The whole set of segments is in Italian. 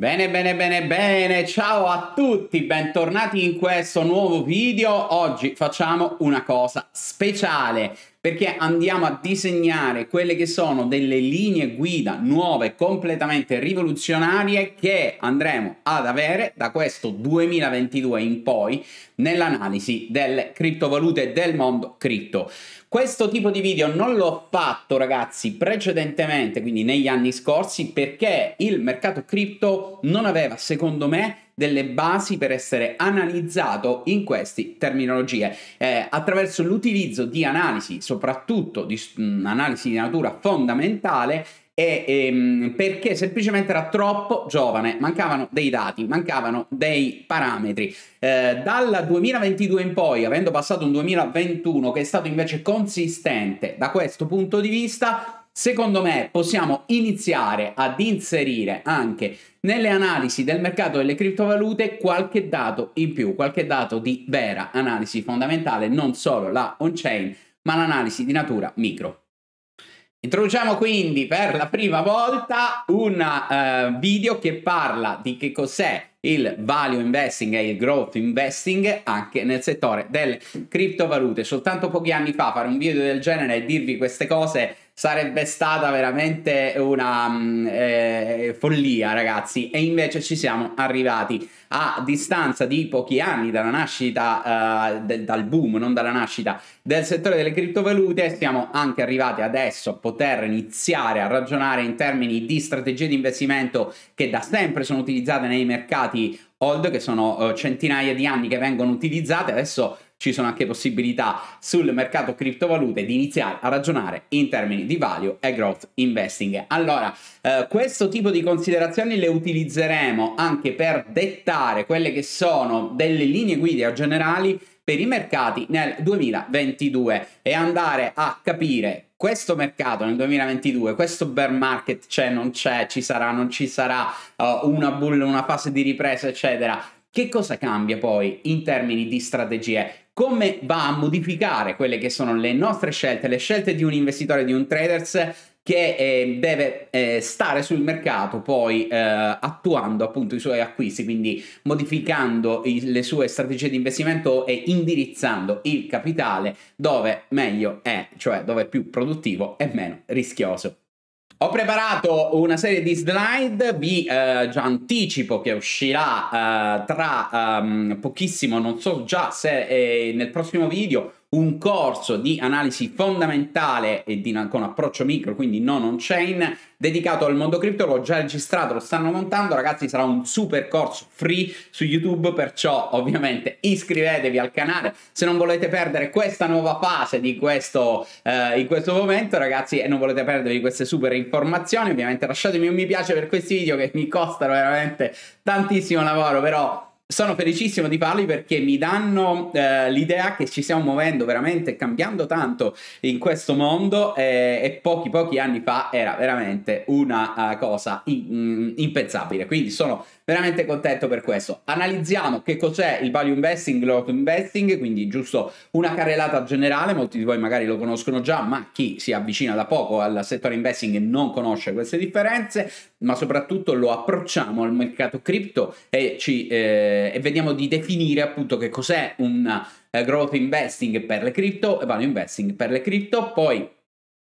Bene, bene, bene, bene, ciao a tutti, bentornati in questo nuovo video. Oggi facciamo una cosa speciale perché andiamo a disegnare quelle che sono delle linee guida nuove, completamente rivoluzionarie che andremo ad avere da questo 2022 in poi nell'analisi delle criptovalute del mondo cripto. Questo tipo di video non l'ho fatto ragazzi precedentemente, quindi negli anni scorsi, perché il mercato cripto non aveva secondo me delle basi per essere analizzato in queste terminologie eh, attraverso l'utilizzo di analisi, soprattutto di mh, analisi di natura fondamentale e, ehm, perché semplicemente era troppo giovane, mancavano dei dati, mancavano dei parametri. Eh, dal 2022 in poi, avendo passato un 2021 che è stato invece consistente da questo punto di vista, secondo me possiamo iniziare ad inserire anche nelle analisi del mercato delle criptovalute qualche dato in più, qualche dato di vera analisi fondamentale, non solo la on-chain, ma l'analisi di natura micro. Introduciamo quindi per la prima volta un uh, video che parla di che cos'è il value investing e il growth investing anche nel settore delle criptovalute. Soltanto pochi anni fa fare un video del genere e dirvi queste cose sarebbe stata veramente una mm, eh, follia, ragazzi. E invece ci siamo arrivati a distanza di pochi anni dalla nascita, eh, de- dal boom, non dalla nascita del settore delle criptovalute. Siamo anche arrivati adesso a poter iniziare a ragionare in termini di strategie di investimento che da sempre sono utilizzate nei mercati hold, che sono uh, centinaia di anni che vengono utilizzate. Adesso ci sono anche possibilità sul mercato criptovalute di iniziare a ragionare in termini di value e growth investing. Allora, eh, questo tipo di considerazioni le utilizzeremo anche per dettare quelle che sono delle linee guida generali per i mercati nel 2022 e andare a capire questo mercato nel 2022, questo bear market c'è, non c'è, ci sarà, non ci sarà, uh, una bull, una fase di ripresa, eccetera. Che cosa cambia poi in termini di strategie? Come va a modificare quelle che sono le nostre scelte, le scelte di un investitore, di un traders che eh, deve eh, stare sul mercato poi eh, attuando appunto i suoi acquisti, quindi modificando i, le sue strategie di investimento e indirizzando il capitale dove meglio è, cioè dove è più produttivo e meno rischioso. Ho preparato una serie di slide, vi eh, già anticipo che uscirà eh, tra um, pochissimo, non so già se eh, nel prossimo video, un corso di analisi fondamentale e di, con approccio micro, quindi non on-chain, dedicato al mondo cripto, l'ho già registrato, lo stanno montando, ragazzi sarà un super corso free su YouTube, perciò ovviamente iscrivetevi al canale. Se non volete perdere questa nuova fase di questo, eh, in questo momento, ragazzi, e non volete perdervi queste super informazioni, ovviamente lasciatemi un mi piace per questi video che mi costano veramente tantissimo lavoro, però sono felicissimo di farli perché mi danno eh, l'idea che ci stiamo muovendo veramente, cambiando tanto in questo mondo eh, e pochi pochi anni fa era veramente una uh, cosa in, in, impensabile. Quindi sono veramente contento per questo. Analizziamo che cos'è il value investing, growth investing, quindi giusto una carrellata generale, molti di voi magari lo conoscono già, ma chi si avvicina da poco al settore investing non conosce queste differenze, ma soprattutto lo approcciamo al mercato cripto e, eh, e vediamo di definire appunto che cos'è un eh, growth investing per le cripto e value investing per le cripto, poi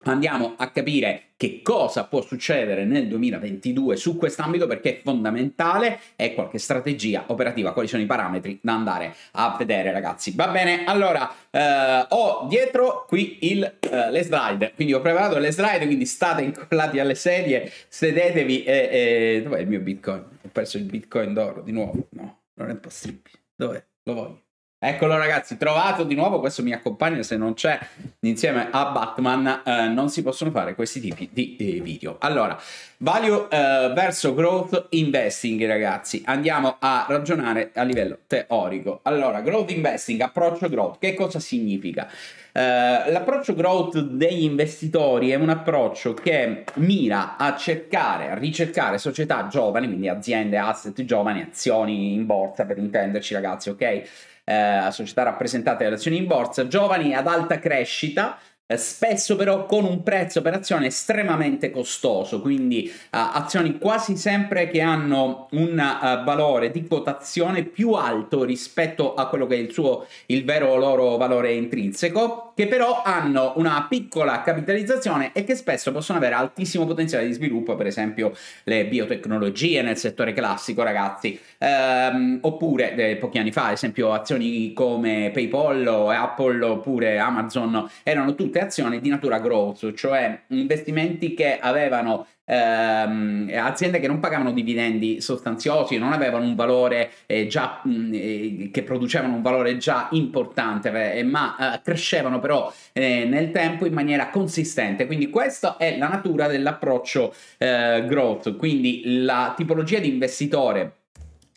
andiamo a capire che cosa può succedere nel 2022 su quest'ambito perché è fondamentale e qualche strategia operativa, quali sono i parametri da andare a vedere ragazzi. Va bene, allora eh, ho dietro qui il, eh, le slide, quindi ho preparato le slide, quindi state incollati alle sedie, sedetevi e... e... Dov'è il mio bitcoin? Ho perso il bitcoin d'oro di nuovo? No, non è possibile. Dov'è? Lo voglio. Eccolo ragazzi, trovato di nuovo, questo mi accompagna se non c'è insieme a Batman, eh, non si possono fare questi tipi di eh, video. Allora, value eh, verso growth investing ragazzi, andiamo a ragionare a livello teorico. Allora, growth investing, approccio growth, che cosa significa? Uh, l'approccio growth degli investitori è un approccio che mira a cercare, a ricercare società giovani, quindi aziende, asset giovani, azioni in borsa per intenderci ragazzi, ok? Eh, società rappresentate dalle azioni in borsa, giovani ad alta crescita, spesso però con un prezzo per azione estremamente costoso, quindi uh, azioni quasi sempre che hanno un uh, valore di quotazione più alto rispetto a quello che è il suo il vero loro valore intrinseco, che però hanno una piccola capitalizzazione e che spesso possono avere altissimo potenziale di sviluppo, per esempio le biotecnologie nel settore classico, ragazzi, ehm, oppure eh, pochi anni fa, ad esempio azioni come PayPal o Apple oppure Amazon erano tutte azioni di natura growth, cioè investimenti che avevano ehm, aziende che non pagavano dividendi sostanziosi, non avevano un valore eh, già mh, mm, eh, che producevano un valore già importante, eh, ma eh, crescevano però eh, nel tempo in maniera consistente. Quindi questa è la natura dell'approccio growth, quindi la tipologia di investitore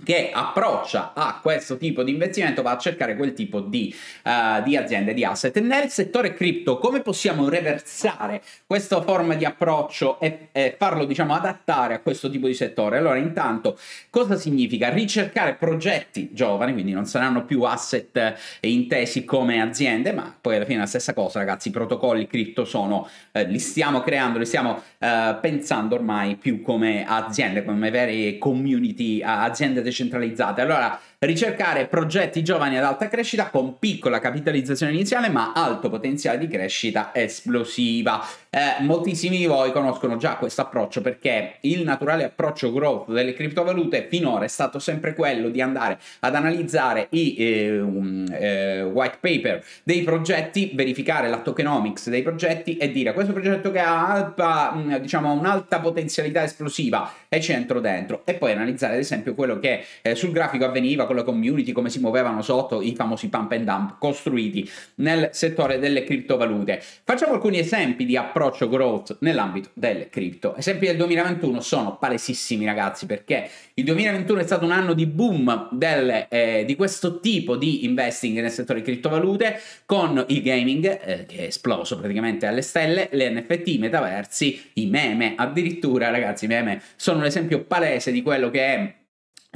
che approccia a questo tipo di investimento va a cercare quel tipo di, uh, di, aziende, di asset. Nel settore cripto, come possiamo reversare questa forma di approccio e, e, farlo, diciamo, adattare a questo tipo di settore? Allora, intanto, cosa significa? Ricercare progetti giovani, quindi non saranno più asset eh, intesi come aziende, ma poi alla fine è la stessa cosa, ragazzi, i protocolli cripto sono, eh, li stiamo creando, li stiamo eh, pensando ormai più come aziende, come vere community, aziende decentralizzate. Allora, ricercare progetti giovani ad alta crescita con piccola capitalizzazione iniziale ma alto potenziale di crescita esplosiva. Eh, moltissimi di voi conoscono già questo approccio perché il naturale approccio growth delle criptovalute finora è stato sempre quello di andare ad analizzare i eh, um, eh, white paper dei progetti, verificare la tokenomics dei progetti e dire questo progetto che ha alta, mm, diciamo, un'alta potenzialità esplosiva e centro dentro e poi analizzare ad esempio quello che eh, sul grafico avveniva con la community, come si muovevano sotto i famosi pump and dump costruiti nel settore delle criptovalute. Facciamo alcuni esempi di approccio growth nell'ambito delle cripto. Esempi del 2021 sono palesissimi ragazzi perché il 2021 è stato un anno di boom delle, eh, di questo tipo di investing nel settore criptovalute con il gaming eh, che è esploso praticamente alle stelle, le NFT, i metaversi, i meme, addirittura ragazzi i meme sono un esempio palese di quello che è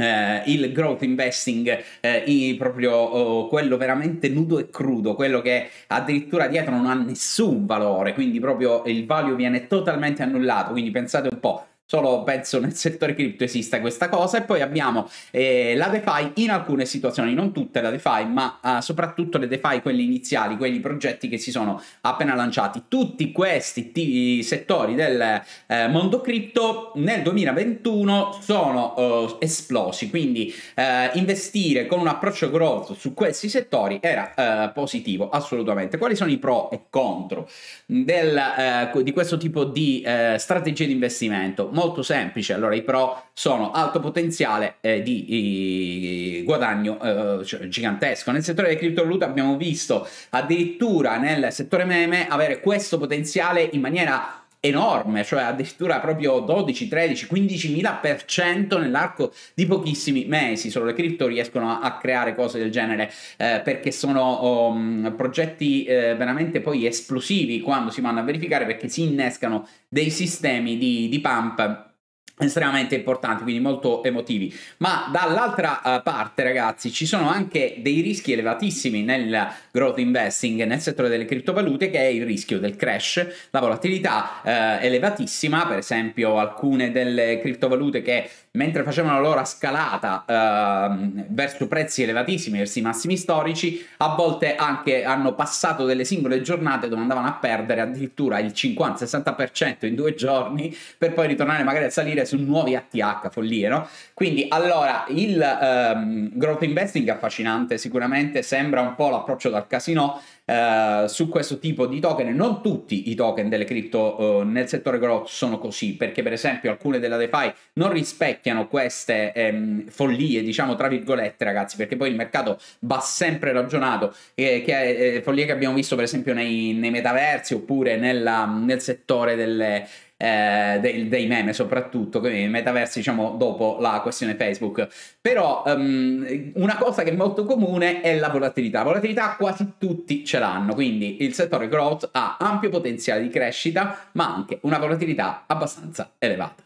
eh, il growth investing, eh, proprio oh, quello veramente nudo e crudo, quello che addirittura dietro non ha nessun valore, quindi proprio il value viene totalmente annullato. Quindi pensate un po', solo penso nel settore cripto esista questa cosa e poi abbiamo eh, la DeFi in alcune situazioni, non tutte la DeFi, ma uh, soprattutto le DeFi, quelli iniziali, quelli progetti che si sono appena lanciati. Tutti questi t- settori del eh, mondo cripto nel 2021 sono uh, esplosi, quindi uh, investire con un approccio growth su questi settori era positivo, assolutamente. Quali sono i pro e contro del, di questo tipo di strategie di investimento? Molto semplice. Allora, i pro sono alto potenziale eh, di, di, guadagno eh, cioè, gigantesco. Nel settore delle criptovalute abbiamo visto addirittura nel settore meme avere questo potenziale in maniera enorme, cioè addirittura proprio 12, 13, 15 mila per cento nell'arco di pochissimi mesi. Solo le cripto riescono a, creare cose del genere eh, perché sono um, progetti eh, veramente poi esplosivi quando si vanno a verificare perché si innescano dei sistemi di, di pump estremamente importanti, quindi molto emotivi. Ma dall'altra uh, parte, ragazzi, ci sono anche dei rischi elevatissimi nel growth investing, nel settore delle criptovalute, che è il rischio del crash, la volatilità uh, elevatissima, per esempio alcune delle criptovalute che mentre facevano la loro scalata uh, verso prezzi elevatissimi, verso i massimi storici, a volte anche hanno passato delle singole giornate dove andavano a perdere addirittura il 50-60% in due giorni per poi ritornare magari a salire su nuovi ATH, follie, no? Quindi allora il um, growth investing è affascinante, sicuramente sembra un po' l'approccio dal casino uh, su questo tipo di token. Non tutti i token delle cripto uh, nel settore growth sono così, perché per esempio alcune della DeFi non rispecchiano queste um, follie, diciamo tra virgolette, ragazzi, perché poi il mercato va sempre ragionato, eh, che è eh, follie che abbiamo visto per esempio nei, nei metaversi oppure nella, nel settore delle eh, dei, dei, meme soprattutto, quindi metaversi diciamo dopo la questione Facebook. Però um, una cosa che è molto comune è la volatilità. La volatilità quasi tutti ce l'hanno, quindi il settore growth ha ampio potenziale di crescita, ma anche una volatilità abbastanza elevata.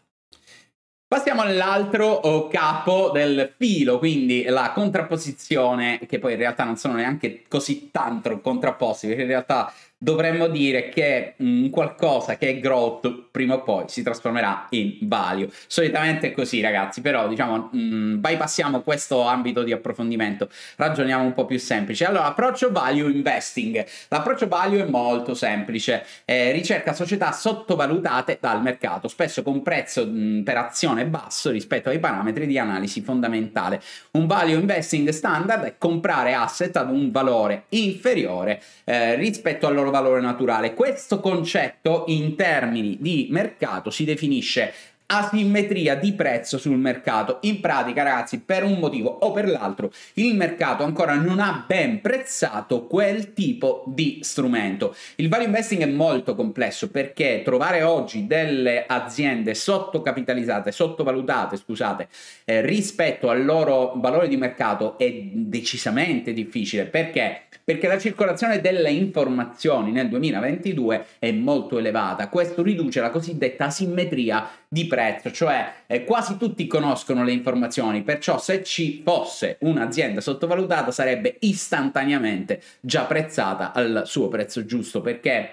Passiamo all'altro oh, capo del filo, quindi la contrapposizione, che poi in realtà non sono neanche così tanto contrapposti, perché in realtà dovremmo dire che mh, qualcosa che è growth prima o poi si trasformerà in value. Solitamente è così, ragazzi, però diciamo mh, bypassiamo questo ambito di approfondimento, ragioniamo un po' più semplice. Allora, approccio value investing. L'approccio value è molto semplice, eh, ricerca società sottovalutate dal mercato, spesso con prezzo mh, per azione basso rispetto ai parametri di analisi fondamentale. Un value investing standard è comprare asset ad un valore inferiore eh, rispetto al loro valore naturale. Questo concetto in termini di mercato si definisce asimmetria di prezzo sul mercato. In pratica, ragazzi, per un motivo o per l'altro, il mercato ancora non ha ben prezzato quel tipo di strumento. Il value investing è molto complesso perché trovare oggi delle aziende sottocapitalizzate, sottovalutate, scusate, eh, rispetto al loro valore di mercato è decisamente difficile. Perché? Perché la circolazione delle informazioni nel 2022 è molto elevata. Questo riduce la cosiddetta asimmetria di prezzo, cioè eh, quasi tutti conoscono le informazioni, perciò se ci fosse un'azienda sottovalutata sarebbe istantaneamente già prezzata al suo prezzo giusto perché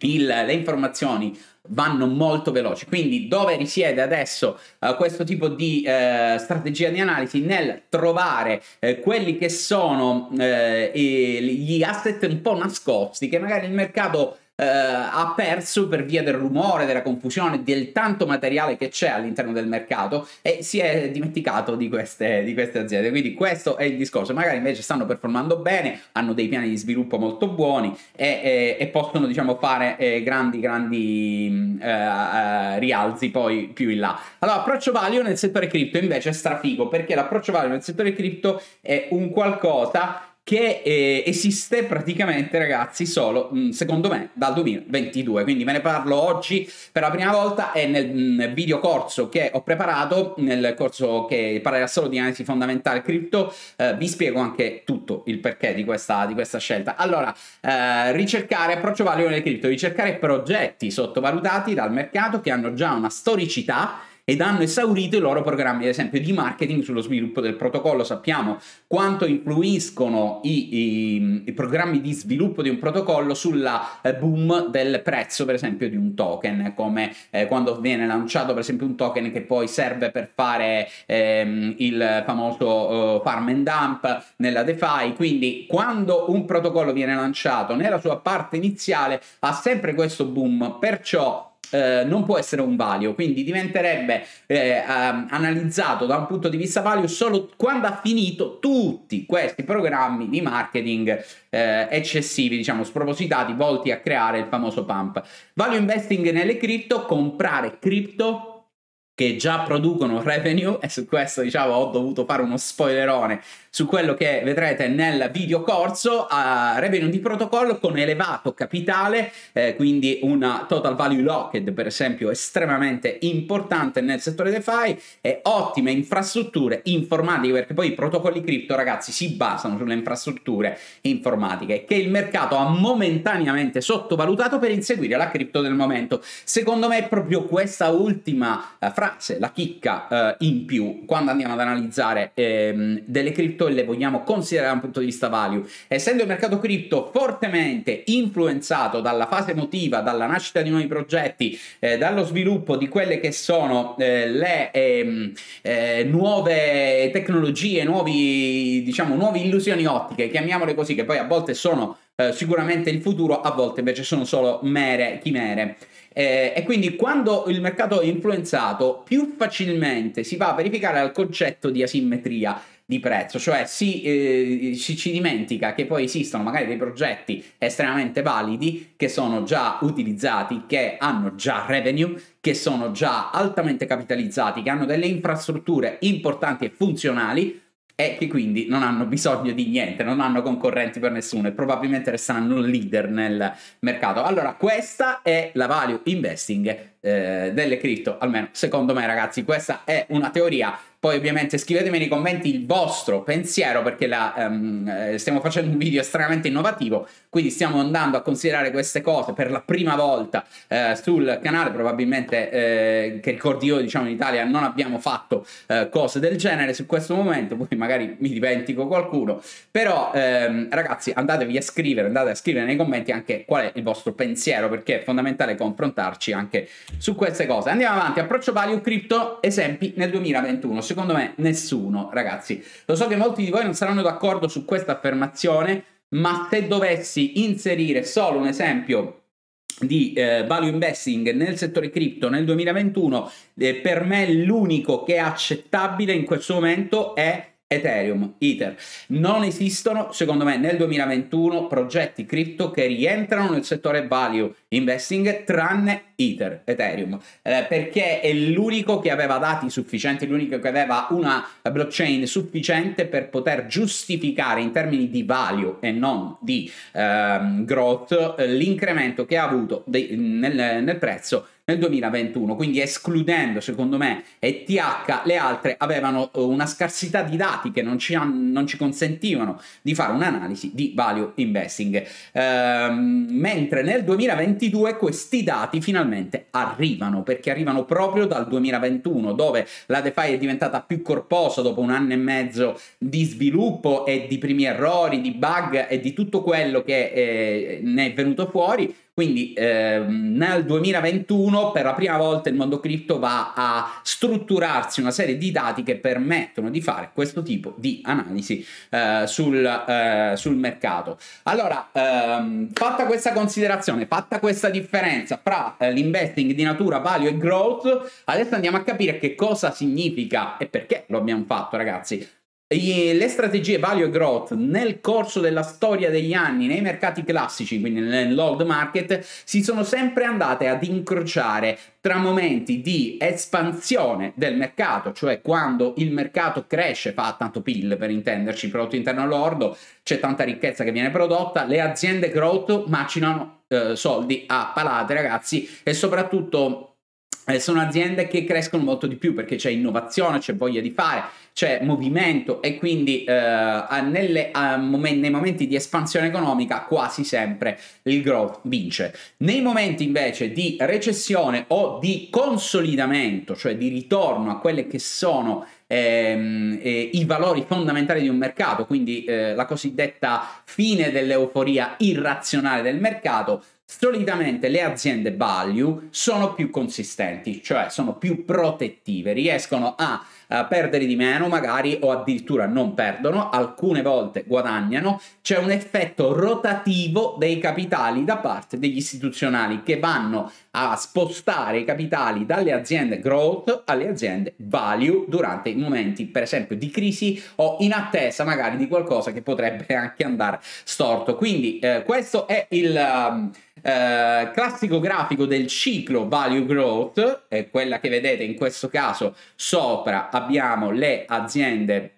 il, le informazioni vanno molto veloci. Quindi dove risiede adesso uh, questo tipo di uh, strategia di analisi? Nel trovare uh, quelli che sono gli asset un po' nascosti che magari il mercato eh, ha perso per via del rumore, della confusione, del tanto materiale che c'è all'interno del mercato e si è dimenticato di queste, di queste aziende. Quindi questo è il discorso. Magari invece stanno performando bene, hanno dei piani di sviluppo molto buoni e, e, e possono diciamo fare eh, grandi grandi eh, eh rialzi poi più in là. Allora, approccio value nel settore cripto invece è strafigo perché l'approccio value nel settore cripto è un qualcosa che eh, esiste praticamente, ragazzi, solo mm, secondo me dal 2022. Quindi ve ne parlo oggi per la prima volta e nel mm, video corso che ho preparato, nel corso che parlerà solo di analisi fondamentale cripto, eh, vi spiego anche tutto il perché di questa, di questa scelta. Allora, eh, ricercare approccio value nelle cripto, ricercare progetti sottovalutati dal mercato che hanno già una storicità ed hanno esaurito i loro programmi, ad esempio, di marketing sullo sviluppo del protocollo. Sappiamo quanto influiscono i, i, i programmi di sviluppo di un protocollo sulla eh, boom del prezzo, per esempio, di un token, come eh, quando viene lanciato, per esempio, un token che poi serve per fare ehm, il famoso uh, farm and dump nella DeFi. Quindi, quando un protocollo viene lanciato nella sua parte iniziale, ha sempre questo boom, perciò eh, non può essere un value, quindi diventerebbe eh, um, analizzato da un punto di vista value solo quando ha finito tutti questi programmi di marketing eh, eccessivi, diciamo spropositati, volti a creare il famoso pump. Value investing nelle cripto, comprare cripto che già producono revenue e su questo diciamo ho dovuto fare uno spoilerone su quello che vedrete nel video corso uh, revenue di protocollo con elevato capitale eh, quindi una total value locked per esempio estremamente importante nel settore DeFi e ottime infrastrutture informatiche perché poi i protocolli cripto ragazzi si basano sulle infrastrutture informatiche che il mercato ha momentaneamente sottovalutato per inseguire la cripto del momento. Secondo me è proprio questa ultima uh, frase la chicca uh, in più quando andiamo ad analizzare ehm, delle cripto cripto e le vogliamo considerare da un punto di vista value. Essendo il mercato cripto fortemente influenzato dalla fase emotiva, dalla nascita di nuovi progetti, eh, dallo sviluppo di quelle che sono eh, le ehm, eh, nuove tecnologie, nuovi, diciamo, nuove illusioni ottiche, chiamiamole così, che poi a volte sono eh, sicuramente il futuro, a volte invece sono solo mere chimere. Eh, e quindi quando il mercato è influenzato, più facilmente si va a verificare il concetto di asimmetria di prezzo, cioè si, eh, si, ci dimentica che poi esistono magari dei progetti estremamente validi che sono già utilizzati, che hanno già revenue, che sono già altamente capitalizzati, che hanno delle infrastrutture importanti e funzionali e che quindi non hanno bisogno di niente, non hanno concorrenti per nessuno e probabilmente resteranno leader nel mercato. Allora, questa è la value investing eh, delle cripto, almeno secondo me ragazzi, questa è una teoria Poi ovviamente scrivetemi nei commenti il vostro pensiero perché la, um, stiamo facendo un video estremamente innovativo, quindi stiamo andando a considerare queste cose per la prima volta eh, sul canale, probabilmente eh, che ricordi io diciamo in Italia non abbiamo fatto eh, cose del genere su questo momento, poi magari mi dimentico qualcuno, però ehm, ragazzi andatevi a scrivere, andate a scrivere nei commenti anche qual è il vostro pensiero perché è fondamentale confrontarci anche su queste cose. Andiamo avanti, approccio value crypto esempi nel 2021 secondo me nessuno, ragazzi. Lo so che molti di voi non saranno d'accordo su questa affermazione, ma se dovessi inserire solo un esempio di eh, value investing nel settore cripto nel 2021, eh, per me l'unico che è accettabile in questo momento è Ethereum, Ether. Non esistono, secondo me, nel 2021 progetti cripto che rientrano nel settore value investing tranne Ether, Ethereum, eh, perché è l'unico che aveva dati sufficienti, l'unico che aveva una blockchain sufficiente per poter giustificare in termini di value e non di ehm, growth l'incremento che ha avuto de- nel, nel prezzo nel 2021, quindi escludendo secondo me ETH, le altre avevano eh, una scarsità di dati che non ci, han, non ci consentivano di fare un'analisi di value investing, ehm, mentre nel 2022 questi dati finalmente arrivano, perché arrivano proprio dal 2021, dove la DeFi è diventata più corposa dopo un anno e mezzo di sviluppo e di primi errori, di bug e di tutto quello che eh, ne è venuto fuori quindi ehm, nel 2021 per la prima volta il mondo cripto va a strutturarsi una serie di dati che permettono di fare questo tipo di analisi eh, sul, eh, sul, mercato. Allora, ehm, fatta questa considerazione, fatta questa differenza fra eh, l'investing di natura value e growth, adesso andiamo a capire che cosa significa e perché lo abbiamo fatto, ragazzi le strategie value growth nel corso della storia degli anni nei mercati classici, quindi nell'old market, si sono sempre andate ad incrociare tra momenti di espansione del mercato, cioè quando il mercato cresce, fa tanto PIL per intenderci, prodotto interno lordo, c'è tanta ricchezza che viene prodotta, le aziende growth macinano eh, soldi a palate ragazzi e soprattutto eh, sono aziende che crescono molto di più perché c'è innovazione, c'è voglia di fare, c'è movimento e quindi eh, nelle, momen- nei momenti di espansione economica quasi sempre il growth vince. Nei momenti invece di recessione o di consolidamento, cioè di ritorno a quelle che sono ehm, eh, i valori fondamentali di un mercato, quindi eh, la cosiddetta fine dell'euforia irrazionale del mercato, solitamente le aziende value sono più consistenti, cioè sono più protettive, riescono a, a, perdere di meno magari o addirittura non perdono, alcune volte guadagnano, c'è un effetto rotativo dei capitali da parte degli istituzionali che vanno a spostare i capitali dalle aziende growth alle aziende value durante i momenti per esempio di crisi o in attesa magari di qualcosa che potrebbe anche andare storto. Quindi eh, questo è il... Um, eh, classico grafico del ciclo value growth, è quella che vedete in questo caso sopra abbiamo le aziende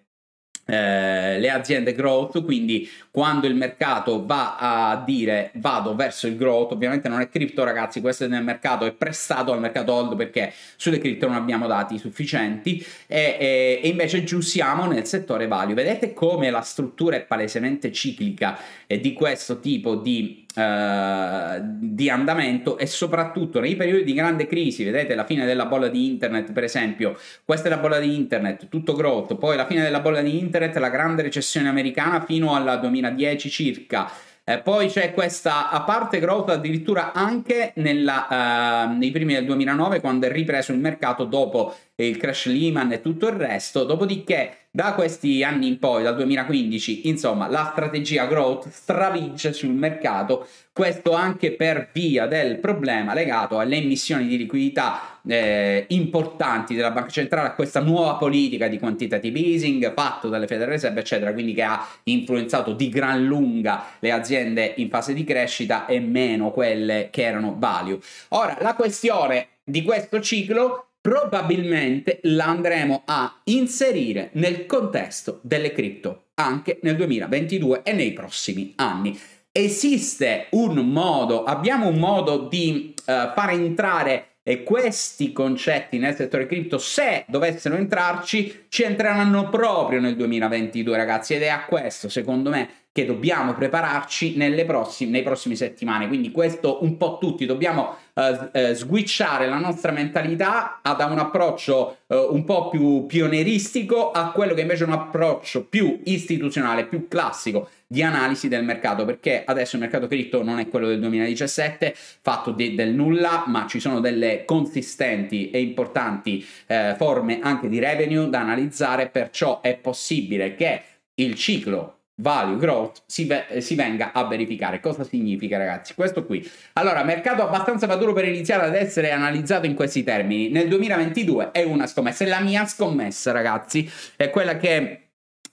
eh, le aziende growth, quindi quando il mercato va a dire vado verso il growth, ovviamente non è cripto ragazzi, questo è nel mercato, è prestato al mercato hold perché sulle cripto non abbiamo dati sufficienti e, e, e invece giù siamo nel settore value. Vedete come la struttura è palesemente ciclica e di questo tipo di Uh, di andamento e soprattutto nei periodi di grande crisi, vedete la fine della bolla di internet per esempio, questa è la bolla di internet, tutto growth, poi la fine della bolla di internet, la grande recessione americana fino al 2010 circa, eh, poi c'è questa a parte growth addirittura anche nella, uh, nei primi del 2009 quando è ripreso il mercato dopo il crash Lehman e tutto il resto, dopodiché da questi anni in poi, dal 2015, insomma, la strategia growth stravince sul mercato, questo anche per via del problema legato alle emissioni di liquidità eh, importanti della banca centrale, a questa nuova politica di quantitative easing fatto dalle Federal Reserve, eccetera, quindi che ha influenzato di gran lunga le aziende in fase di crescita e meno quelle che erano value. Ora, la questione di questo ciclo probabilmente la andremo a inserire nel contesto delle cripto anche nel 2022 e nei prossimi anni. Esiste un modo, abbiamo un modo di uh, fare entrare e questi concetti nel settore cripto, se dovessero entrarci, ci entreranno proprio nel 2022, ragazzi. Ed è a questo, secondo me, che dobbiamo prepararci nelle prossime, nei prossimi settimane. Quindi questo un po' tutti dobbiamo eh, eh, switchare la nostra mentalità da un approccio eh, un po' più pionieristico a quello che invece è un approccio più istituzionale, più classico di analisi del mercato, perché adesso il mercato cripto non è quello del 2017, fatto di, del nulla, ma ci sono delle consistenti e importanti eh, forme anche di revenue da analizzare, perciò è possibile che il ciclo value growth si, ve- si, venga a verificare. Cosa significa, ragazzi? Questo qui. Allora, mercato abbastanza maturo per iniziare ad essere analizzato in questi termini. Nel 2022 è una scommessa, è la mia scommessa, ragazzi, è quella che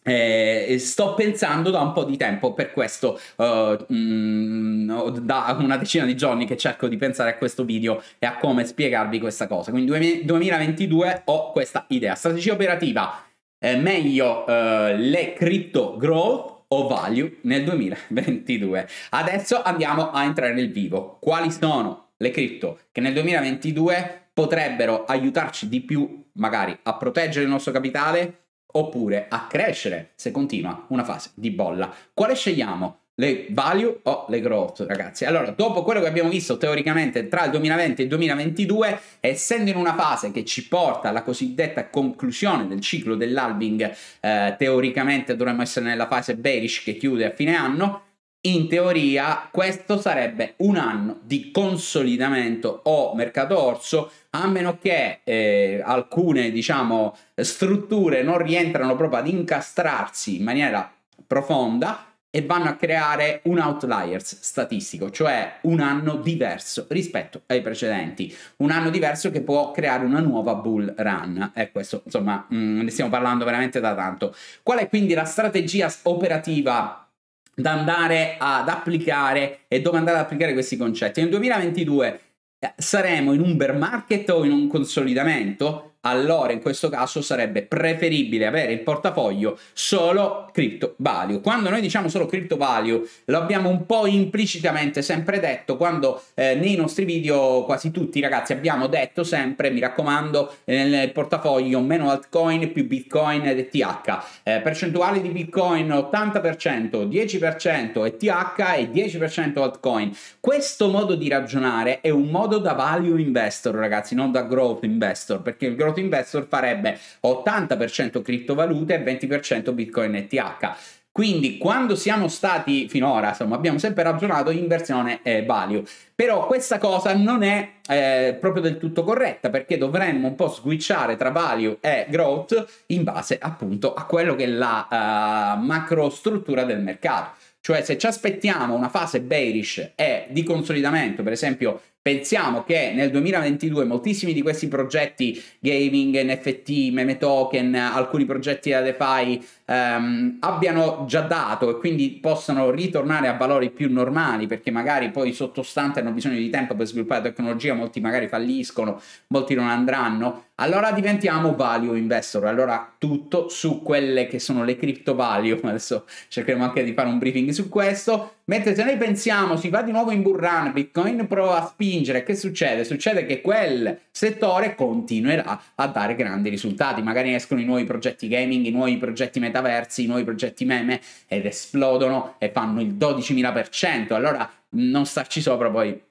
eh, sto pensando da un po' di tempo, per questo uh, mh, da una decina di giorni che cerco di pensare a questo video e a come spiegarvi questa cosa. Quindi 2022 ho questa idea. Strategia operativa, eh, meglio uh, le crypto growth o value nel 2022. Adesso andiamo a entrare nel vivo. Quali sono le cripto che nel 2022 potrebbero aiutarci di più magari a proteggere il nostro capitale oppure a crescere se continua una fase di bolla? Quale scegliamo? Le value o le growth, ragazzi. Allora, dopo quello che abbiamo visto teoricamente tra il 2020 e il 2022, essendo in una fase che ci porta alla cosiddetta conclusione del ciclo dell'halving, eh, teoricamente dovremmo essere nella fase bearish che chiude a fine anno. In teoria, questo sarebbe un anno di consolidamento o mercato orso, a meno che eh, alcune, diciamo, strutture non rientrano proprio ad incastrarsi in maniera profonda e vanno a creare un outliers statistico, cioè un anno diverso rispetto ai precedenti, un anno diverso che può creare una nuova bull run. E questo, insomma, mh, mm, ne stiamo parlando veramente da tanto. Qual è quindi la strategia operativa da andare ad applicare e dove andare ad applicare questi concetti? Nel 2022 eh, saremo in un bear market o in un consolidamento? Allora in questo caso sarebbe preferibile avere il portafoglio solo crypto value. Quando noi diciamo solo crypto value, lo abbiamo un po' implicitamente sempre detto quando eh, nei nostri video quasi tutti ragazzi abbiamo detto sempre, mi raccomando, nel portafoglio meno altcoin più bitcoin ed ETH. Eh, percentuali di bitcoin 80%, 10% ETH e 10% altcoin. Questo modo di ragionare è un modo da value investor ragazzi, non da growth investor, perché il growth growth investor farebbe 80% criptovalute e 20% bitcoin ETH. Quindi quando siamo stati finora, insomma, abbiamo sempre ragionato inversione e value. Però questa cosa non è eh, proprio del tutto corretta perché dovremmo un po' switchare tra value e growth in base appunto a quello che è la uh, macro struttura del mercato. Cioè se ci aspettiamo una fase bearish e di consolidamento, per esempio Pensiamo che nel 2022 moltissimi di questi progetti gaming, NFT, meme token, alcuni progetti da DeFi ehm, abbiano già dato e quindi possano ritornare a valori più normali perché magari poi sottostante hanno bisogno di tempo per sviluppare tecnologia, molti magari falliscono, molti non andranno, allora diventiamo value investor, allora tutto su quelle che sono le crypto value, adesso cercheremo anche di fare un briefing su questo, mentre se noi pensiamo si va di nuovo in bull run, Bitcoin prova a spingere, che succede? Succede che quel settore continuerà a dare grandi risultati, magari escono i nuovi progetti gaming, i nuovi progetti metaversi, i nuovi progetti meme ed esplodono e fanno il 12.000%, allora non starci sopra poi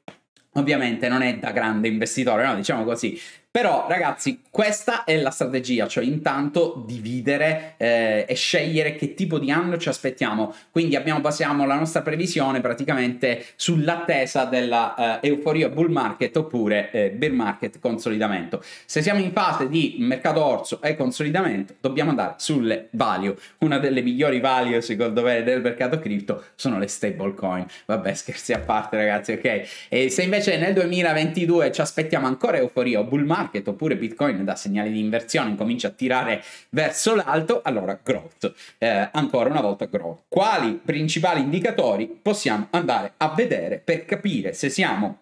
ovviamente non è da grande investitore, no? diciamo così, però ragazzi, questa è la strategia, cioè intanto dividere eh, e scegliere che tipo di anno ci aspettiamo. Quindi abbiamo, basiamo la nostra previsione praticamente sull'attesa della eh, euforia bull market oppure eh, bear market consolidamento. Se siamo in fase di mercato orso e consolidamento, dobbiamo andare sulle value. Una delle migliori value secondo me del mercato cripto sono le stablecoin. Vabbè, scherzi a parte ragazzi, ok? E se invece nel 2022 ci aspettiamo ancora euforia o bull market, market oppure Bitcoin da segnali di inversione comincia a tirare verso l'alto, allora growth. Eh, ancora una volta growth. Quali principali indicatori possiamo andare a vedere per capire se siamo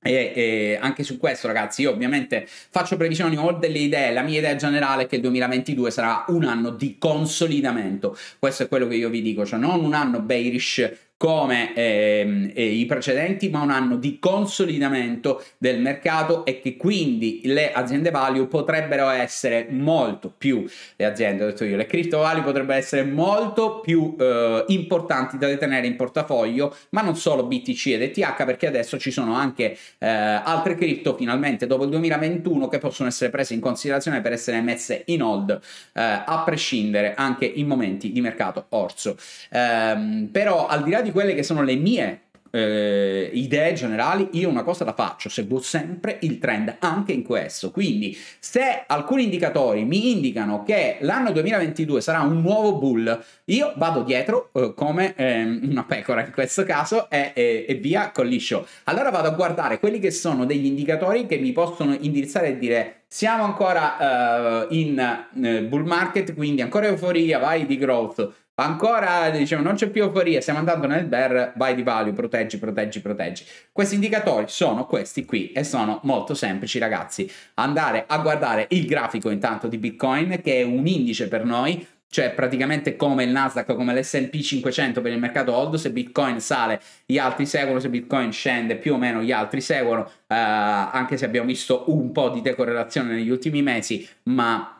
e, e, anche su questo, ragazzi, io ovviamente faccio previsioni, ho delle idee. La mia idea generale è che il 2022 sarà un anno di consolidamento. Questo è quello che io vi dico, cioè non un anno bearish come ehm, i precedenti, ma un anno di consolidamento del mercato e che quindi le aziende value potrebbero essere molto più, le aziende, ho detto io, le crypto value potrebbero essere molto più eh, importanti da tenere in portafoglio, ma non solo BTC ed ETH, perché adesso ci sono anche eh, altre cripto finalmente dopo il 2021 che possono essere prese in considerazione per essere messe in hold eh, a prescindere anche in momenti di mercato orso. Eh, però al di là di quelle che sono le mie eh, idee generali, io una cosa la faccio, seguo sempre il trend anche in questo. Quindi, se alcuni indicatori mi indicano che l'anno 2022 sarà un nuovo bull, io vado dietro eh, come eh, una pecora in questo caso e, e, e, via con liscio. Allora vado a guardare quelli che sono degli indicatori che mi possono indirizzare e dire siamo ancora uh, in uh, bull market, quindi ancora euforia, vai di growth Ancora diciamo non c'è più euforia, stiamo andando nel bear, vai di value, proteggi, proteggi, proteggi. Questi indicatori sono questi qui e sono molto semplici ragazzi. Andare a guardare il grafico intanto di Bitcoin che è un indice per noi, cioè praticamente come il Nasdaq, come l'S&P 500 per il mercato hold, se Bitcoin sale gli altri seguono, se Bitcoin scende più o meno gli altri seguono, eh, anche se abbiamo visto un po' di decorrelazione negli ultimi mesi, ma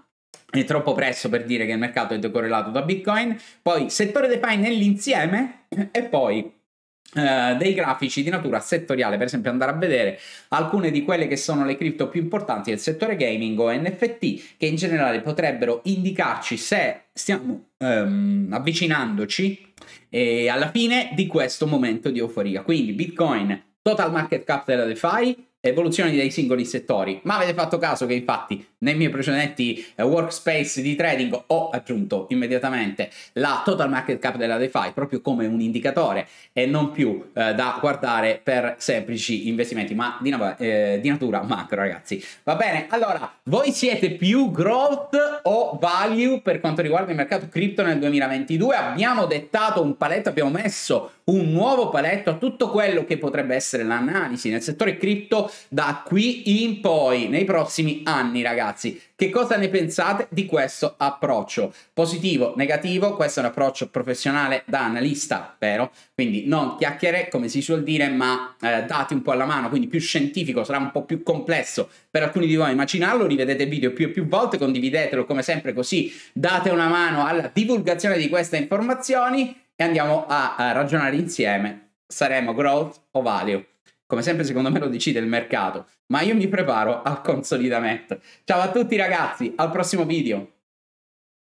è troppo presto per dire che il mercato è decorrelato da Bitcoin, poi settore DeFi nell'insieme e poi Uh, dei grafici di natura settoriale, per esempio andare a vedere alcune di quelle che sono le cripto più importanti del settore gaming o NFT che in generale potrebbero indicarci se stiamo um, avvicinandoci eh, alla fine di questo momento di euforia. Quindi Bitcoin, total market cap della DeFi, evoluzioni dei singoli settori. Ma avete fatto caso che infatti nei miei precedenti eh, workspace di trading ho aggiunto immediatamente la total market cap della DeFi proprio come un indicatore e non più eh, da guardare per semplici investimenti, ma di, eh, di, natura macro, ragazzi. Va bene? Allora, voi siete più growth o value per quanto riguarda il mercato cripto nel 2022? Abbiamo dettato un paletto, abbiamo messo un nuovo paletto a tutto quello che potrebbe essere l'analisi nel settore cripto da qui in poi, nei prossimi anni, ragazzi. Che cosa ne pensate di questo approccio? Positivo, negativo? Questo è un approccio professionale da analista, vero? Quindi non chiacchiere, come si suol dire, ma eh, dati un po' alla mano, quindi più scientifico, sarà un po' più complesso per alcuni di voi immaginarlo. Rivedete il video più e più volte, condividetelo come sempre così date una mano alla divulgazione di queste informazioni e andiamo a, a ragionare insieme. Saremo growth o value? Come sempre secondo me lo decide il mercato, ma io mi preparo al consolidamento. Ciao a tutti ragazzi, al prossimo video.